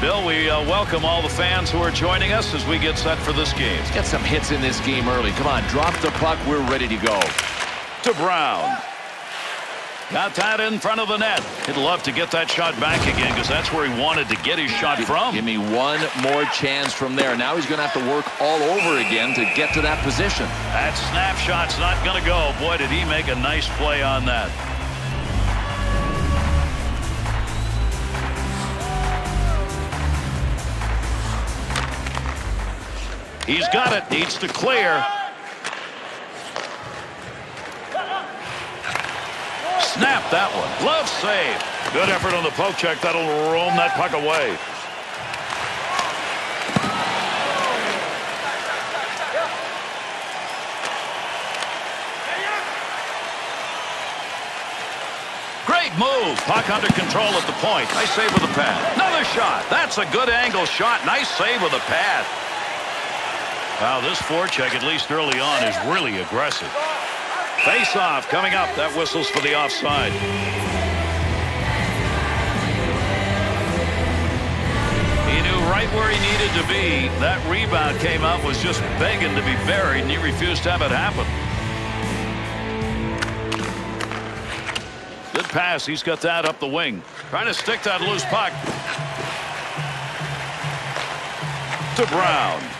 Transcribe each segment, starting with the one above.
Bill, we uh, welcome all the fans who are joining us as we get set for this game. Get some hits in this game early. Come on, drop the puck. We're ready to go. To Brown. Got that in front of the net. He'd love to get that shot back again because that's where he wanted to get his shot from. Give me one more chance from there. Now he's going to have to work all over again to get to that position. That snapshot's not going to go. Boy, did he make a nice play on that. He's got it. Needs to clear. Snap that one. Glove save. Good effort on the poke check. That'll roam that puck away. Great move. Puck under control at the point. Nice save with the pad. Another shot. That's a good angle shot. Nice save with the pad. Wow, this forecheck, at least early on, is really aggressive. Face-off coming up. That whistles for the offside. He knew right where he needed to be. That rebound came out, was just begging to be buried, and he refused to have it happen. Good pass. He's got that up the wing. Trying to stick that loose puck. To Brown.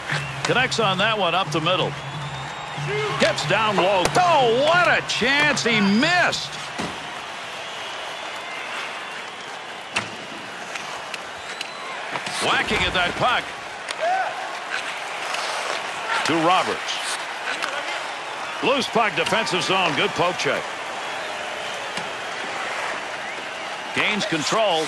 Connects on that one up the middle. Gets down low. Oh, what a chance. He missed. Whacking at that puck. To Roberts. Loose puck, defensive zone. Good poke check. Gains control.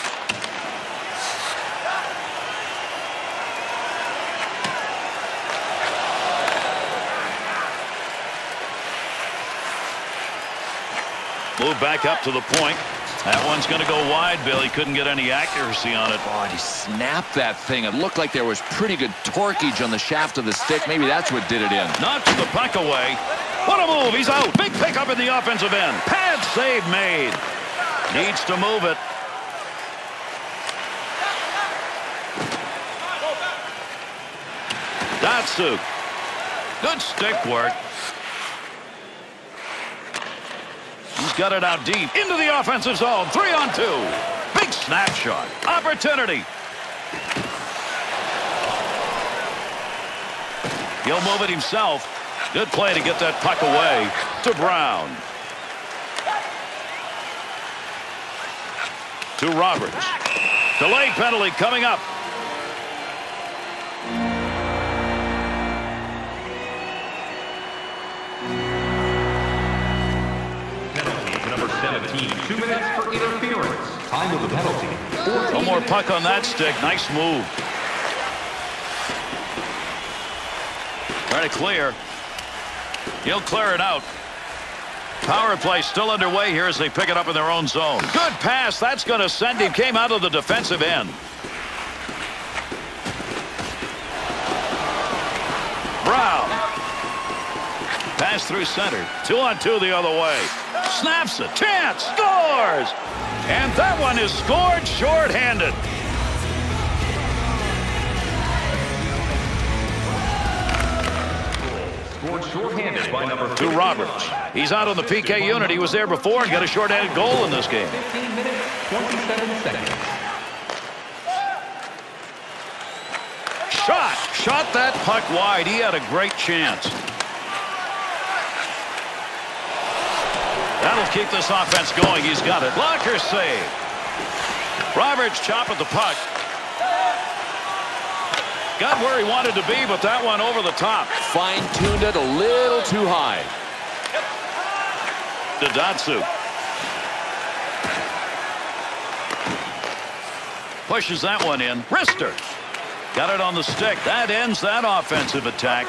Move back up to the point. That one's going to go wide, Bill. He couldn't get any accuracy on it. Oh, he snapped that thing. It looked like there was pretty good torqueage on the shaft of the stick. Maybe that's what did it in. Knocks the puck away. What a move. He's out. Big pickup in the offensive end. Pad save made. Needs to move it. Datsyuk. Good stick work. Got it out deep into the offensive zone. Three on two. Big snapshot. Opportunity. He'll move it himself. Good play to get that puck away to Brown. To Roberts. Delay penalty coming up. Two minutes for interference. Time of the penalty. One more puck on that stick. Nice move. Trying to clear. He'll clear it out. Power play still underway here as they pick it up in their own zone. Good pass. That's going to send him. Came out of the defensive end. Brown. Pass through center. Two on two the other way. Snaps a chance. Scores. And that one is scored shorthanded. Scored shorthanded by number To Roberts. He's out on the PK unit. He was there before and got a shorthanded goal in this game. 15 minutes, 27 seconds. Shot. Shot that puck wide. He had a great chance. That'll keep this offense going. He's got it. Blocker save. Roberts chop at the puck. Got where he wanted to be, but that one over the top. Fine-tuned it a little too high. To Datsyuk. Pushes that one in. Wrister. Got it on the stick. That ends that offensive attack.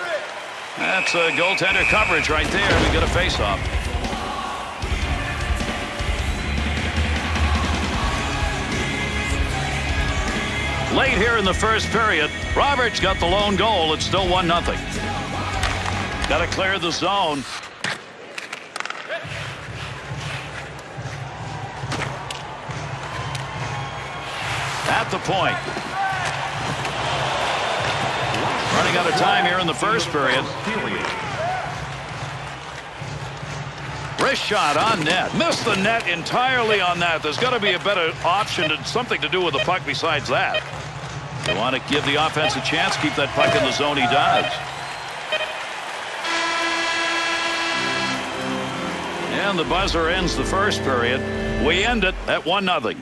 That's a goaltender coverage right there. We get a face-off. Late here in the first period, Roberts got the lone goal. It's still 1-0. Got to clear the zone. At the point. running out of time here in the first period. Period. Wrist shot on net. Missed the net entirely on that. There's got to be a better option and something to do with the puck besides that. They want to give the offense a chance, keep that puck in the zone he does. And the buzzer ends the first period. We end it at 1-0.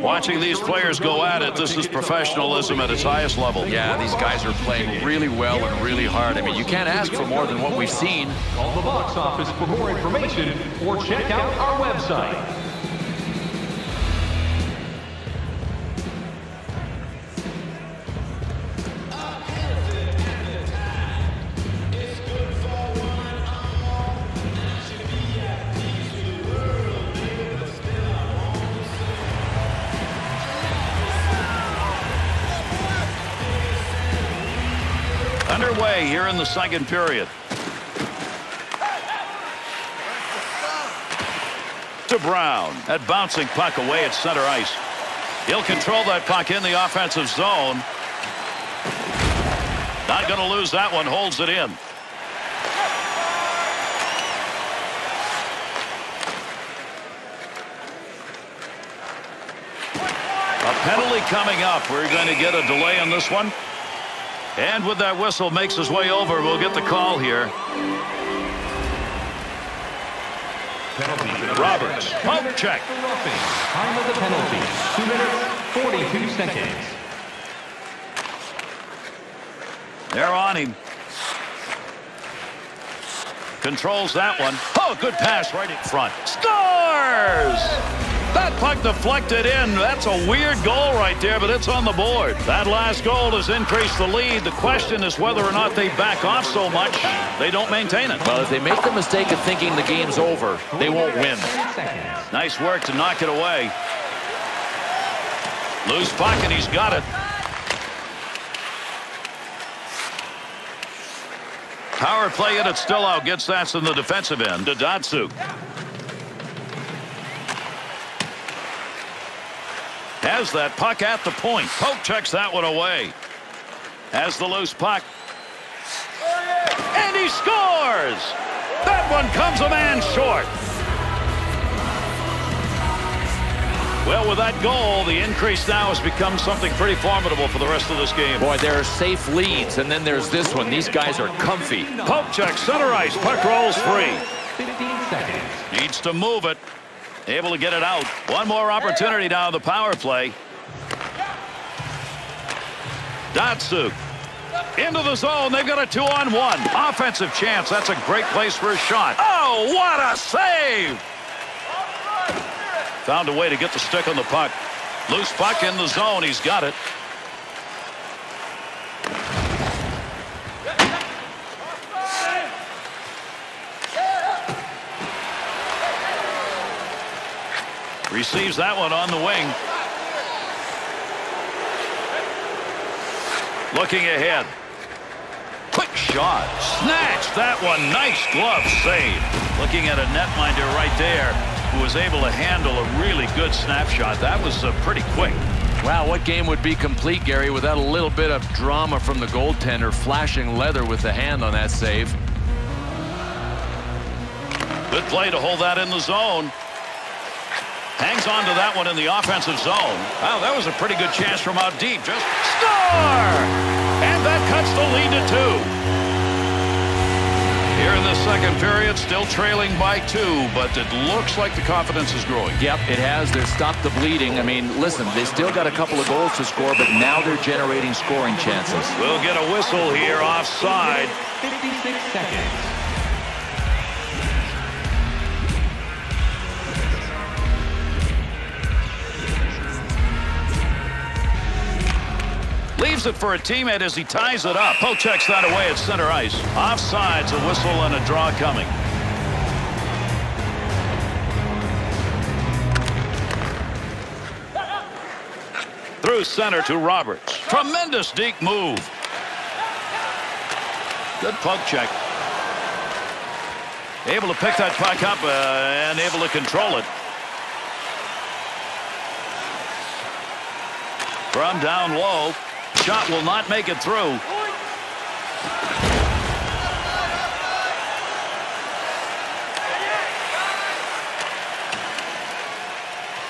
Watching these players go at it, this is professionalism at its highest level. Yeah, these guys are playing really well and really hard. I mean, you can't ask for more than what we've seen. Call the box office for more information or check out our website. Underway here in the second period. To Brown. That bouncing puck away at center ice. He'll control that puck in the offensive zone. Not going to lose that one. Holds it in. A penalty coming up. We're going to get a delay on this one. And with that whistle makes his way over, we'll get the call here. Penalty Roberts. Poke check. Time of the penalty. Two minutes, 42 seconds. They're on him. Controls that one. Oh, good pass right in front. Scores! That puck deflected in. That's a weird goal right there, but it's on the board. That last goal has increased the lead. The question is whether or not they back off so much they don't maintain it. Well, if they make the mistake of thinking the game's over, they won't win. Nice work to knock it away. Loose puck, and he's got it. Power play in it still out. Gets that in the defensive end to Has that puck at the point. Poke checks that one away. Has the loose puck. And he scores! That one comes a man short. Well, with that goal, the increase now has become something pretty formidable for the rest of this game. Boy, there are safe leads, and then there's this one. These guys are comfy. Poke check, center ice, puck rolls free. 15 seconds. Needs to move it. Able to get it out. One more opportunity now, the power play. Datsyuk. Into the zone. They've got a two-on-one. Offensive chance. That's a great place for a shot. Oh, what a save! Found a way to get the stick on the puck. Loose puck in the zone. He's got it. Receives that one on the wing. Looking ahead. Quick shot. Snatched that one. Nice glove save. Looking at a netminder right there who was able to handle a really good snapshot. That was uh, pretty quick. Wow, what game would be complete, Gary, without a little bit of drama from the goaltender flashing leather with the hand on that save? Good play to hold that in the zone. Hangs on to that one in the offensive zone. Wow, that was a pretty good chance from out deep. Just score! And that cuts the lead to two. Here in the second period, still trailing by two, but it looks like the confidence is growing. Yep, it has. They've stopped the bleeding. I mean, listen, they still got a couple of goals to score, but now they're generating scoring chances. We'll get a whistle here offside. 56 seconds. It for a teammate as he ties it up. Poke checks that away at center ice. Offsides, a whistle and a draw coming. Through center to Roberts. Tremendous deep move. Good poke check. Able to pick that puck up uh, and able to control it. From down low. Shot will not make it through.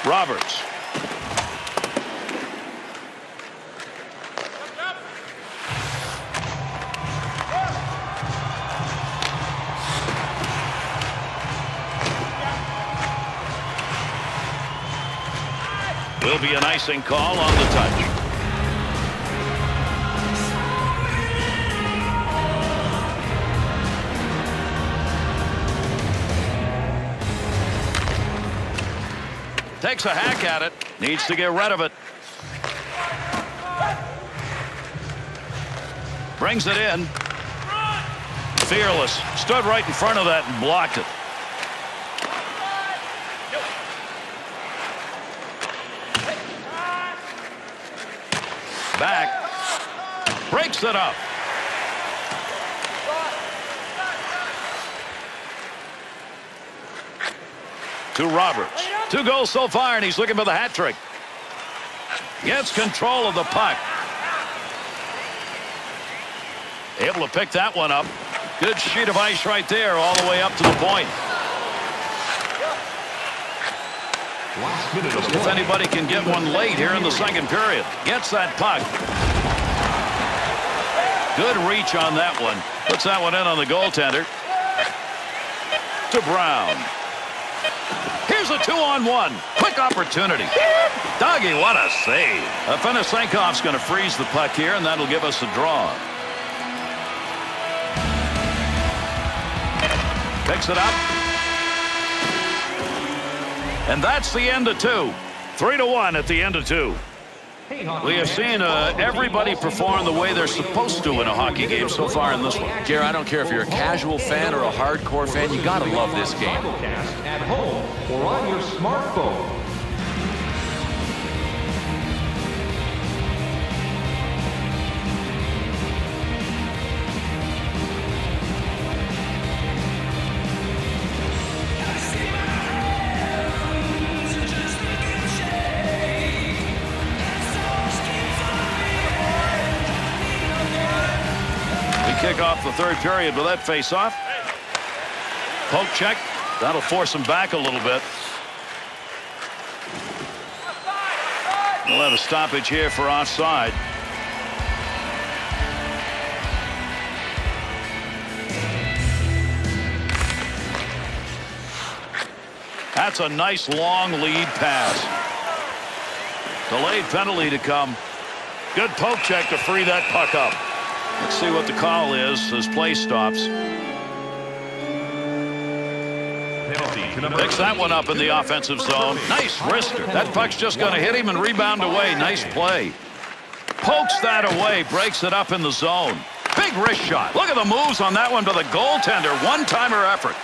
Roberts. Will be an icing call on the touch. Takes a hack at it. Needs to get rid of it. Brings it in. Fearless. Stood right in front of that and blocked it. Back. Breaks it up. To Roberts. Two goals so far, and he's looking for the hat trick. Gets control of the puck. Able to pick that one up. Good sheet of ice right there all the way up to the point. If anybody can get one late here in the second period. Gets that puck. Good reach on that one. Puts that one in on the goaltender. To Brown. Here's a two-on-one. Quick opportunity. Doggy, what a save. Afanasenkov's going to freeze the puck here, and that'll give us a draw. Picks it up. And that's the end of two. Three to one at the end of two. We have seen uh, everybody perform the way they're supposed to in a hockey game so far in this one. Gary, I don't care if you're a casual fan or a hardcore fan, you got to love this game. Or on your smartphone. kick off the third period with that face-off. Poke check. That'll force him back a little bit. We'll have a stoppage here for offside. That's a nice long lead pass. Delayed penalty to come. Good poke check to free that puck up. Let's see what the call is as play stops. Picks that one up in the offensive zone. Nice wrister. That puck's just going to hit him and rebound away. Nice play. Pokes that away. Breaks it up in the zone. Big wrist shot. Look at the moves on that one to the goaltender. One-timer effort.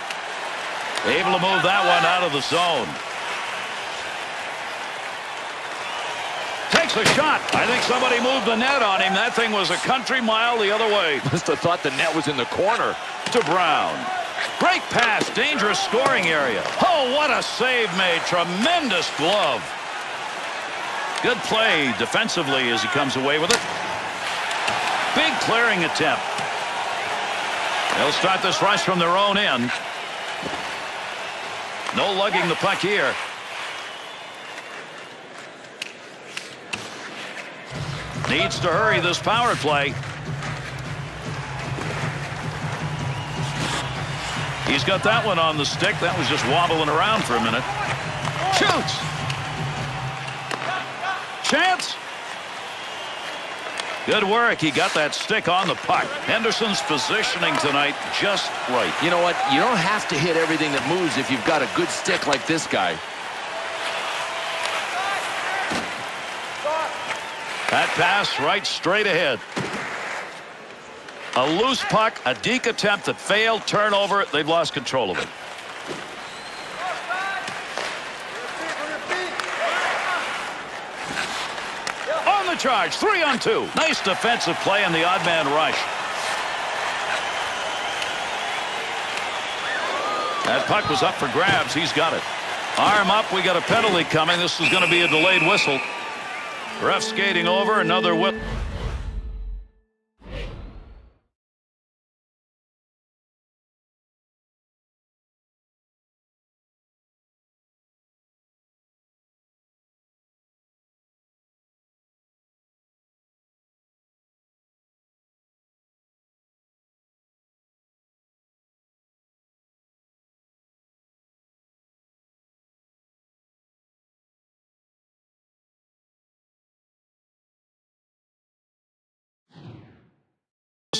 Able to move that one out of the zone. Takes a shot. I think somebody moved the net on him. That thing was a country mile the other way. Must have thought the net was in the corner. To Brown. Great pass. Dangerous scoring area. Oh, what a save made. Tremendous glove. Good play defensively as he comes away with it. Big clearing attempt. They'll start this rush from their own end. No lugging the puck here. Needs to hurry this power play. He's got that one on the stick. That was just wobbling around for a minute. Shoots. Chance. Good work. He got that stick on the puck. Henderson's positioning tonight just right. You know what? You don't have to hit everything that moves if you've got a good stick like this guy. That pass right straight ahead. A loose puck, a deke attempt that failed, turnover. They've lost control of it. On the charge, three on two. Nice defensive play in the odd man rush. That puck was up for grabs. He's got it. Arm up. We got a penalty coming. This is going to be a delayed whistle. Ref skating over. Another whip.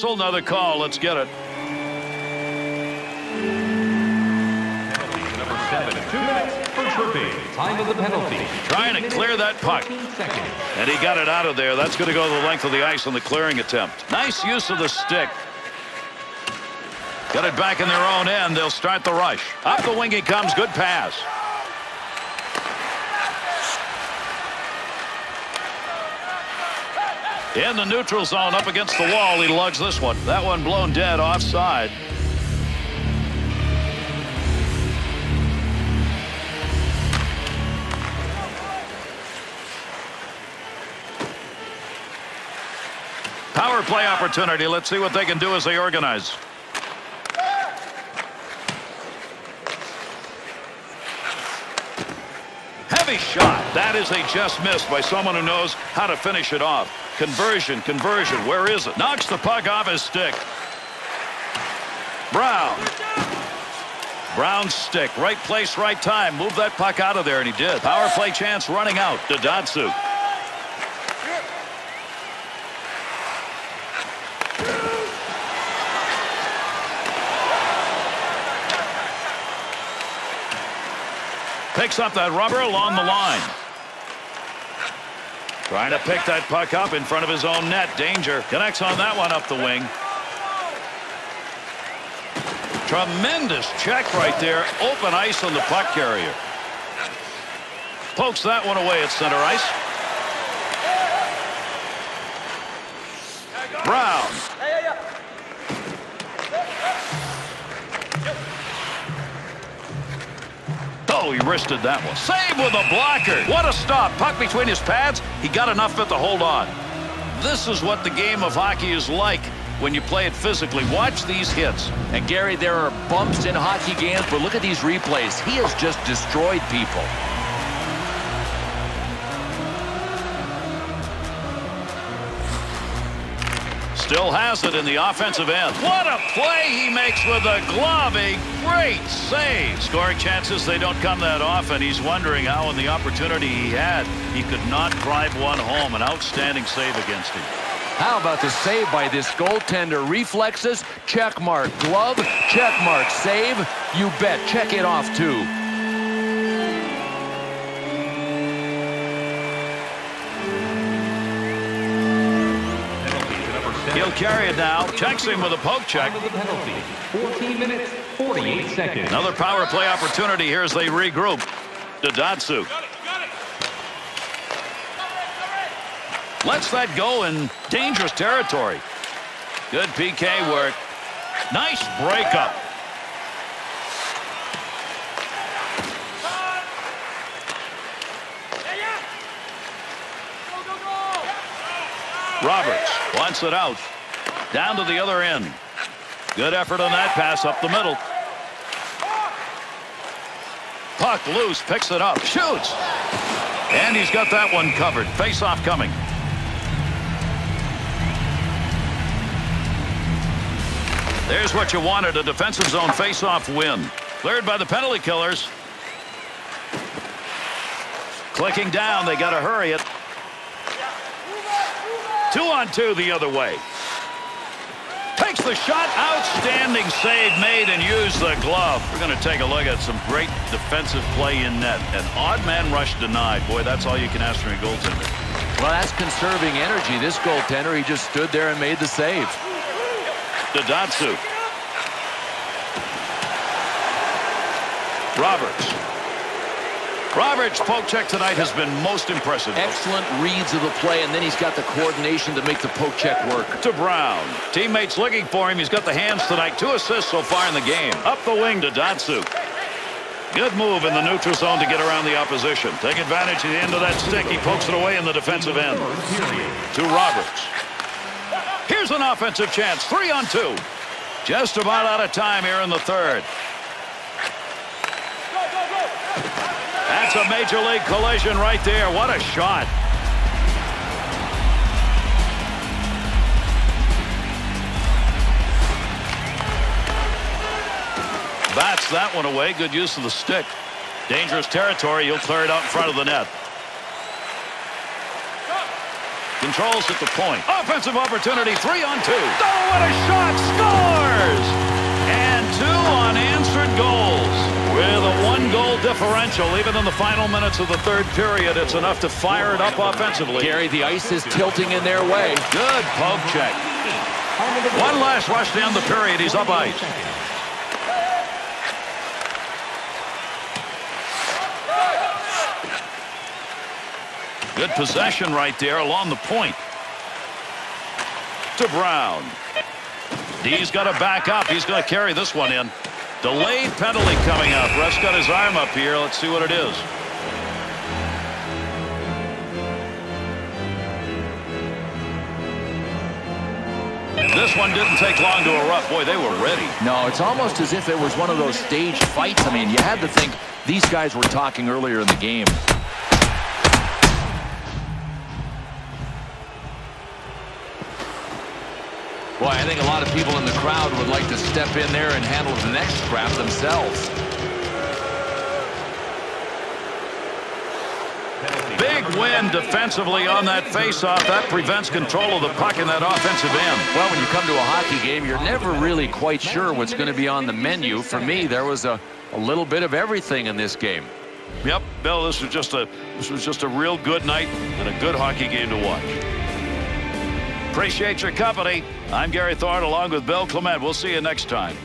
Whistle, another call. Let's get it. Penalty number seven. Two minutes for tripping. Time of the penalty. Trying to clear that puck. And he got it out of there. That's going to go the length of the ice on the clearing attempt. Nice use of the stick. Got it back in their own end. They'll start the rush. Up the wing he comes. Good pass. In the neutral zone up against the wall. He lugs this one. That one blown dead offside. Power play opportunity. Let's see what they can do as they organize. Heavy shot. That is a just miss by someone who knows how to finish it off. Conversion, conversion. Where is it? Knocks the puck off his stick. Brown. Brown's stick. Right place, right time. Move that puck out of there, and he did. Power play chance running out to Datsu. Picks up that rubber along the line. Trying to pick that puck up in front of his own net. Danger. Connects on that one up the wing. Tremendous check right there. Open ice on the puck carrier. Pokes that one away at center ice. Wristed that one. Save with a blocker. What a stop. Puck between his pads. He got enough of it to hold on. This is what the game of hockey is like when you play it physically. Watch these hits. And Gary, there are bumps in hockey games, but look at these replays. He has just destroyed people. Still has it in the offensive end. What a play he makes with a glove. A great save. Scoring chances, they don't come that often. He's wondering how in the opportunity he had, he could not drive one home. An outstanding save against him. How about the save by this goaltender? Reflexes, check mark. Glove, check mark. Save, you bet. Check it off, too. He'll carry it now. Checks him with a poke check. Time of the penalty. 14 minutes, 48 seconds. Another power play opportunity here as they regroup. To Datsu. Lets that go in dangerous territory. Good PK work. Nice breakup. Roberts wants it out. Down to the other end. Good effort on that pass up the middle. Puck loose, picks it up, shoots. And he's got that one covered. Face-off coming. There's what you wanted, a defensive zone face-off win. Cleared by the penalty killers. Clicking down, they got to hurry it. Two on two the other way. Takes the shot. Outstanding save made and used the glove. We're going to take a look at some great defensive play in net. An odd man rush denied. Boy, that's all you can ask from a goaltender. Well, that's conserving energy. This goaltender, he just stood there and made the save. To Datsu. Roberts. Roberts' poke check tonight has been most impressive. Excellent reads of the play, and then he's got the coordination to make the poke check work. to Brown. Teammates looking for him. He's got the hands tonight. Two assists so far in the game. Up the wing to Datsu. Good move in the neutral zone to get around the opposition. Take advantage of the end of that stick. He pokes it away in the defensive end. To Roberts. Here's an offensive chance. Three on two. Just about out of time here in the third. That's a major league collision right there. What a shot. Bats that one away. Good use of the stick. Dangerous territory. He'll clear it out in front of the net. Controls at the point. Offensive opportunity, three on two. Oh, what a shot! Scores! And two unanswered goals. With a one-goal differential, even in the final minutes of the third period, it's enough to fire it up offensively. Gary, the ice is tilting in their way. Good poke check. One last rush down the period. He's up ice. Good possession right there along the point. To Brown. D's got to back up. He's going to carry this one in. Delayed penalty coming up. Russ got his arm up here. Let's see what it is. This one didn't take long to erupt. Boy, they were ready. No, it's almost as if it was one of those staged fights. I mean, you had to think these guys were talking earlier in the game. Boy, I think a lot of people in the crowd would like to step in there and handle the next scrap themselves. Big win defensively on that faceoff. That prevents control of the puck in that offensive end. Well, when you come to a hockey game, you're never really quite sure what's going to be on the menu. For me, there was a, a little bit of everything in this game. Yep, Bill, this was just a this was just a real good night and a good hockey game to watch. Appreciate your company. I'm Gary Thorne along with Bill Clement. We'll see you next time.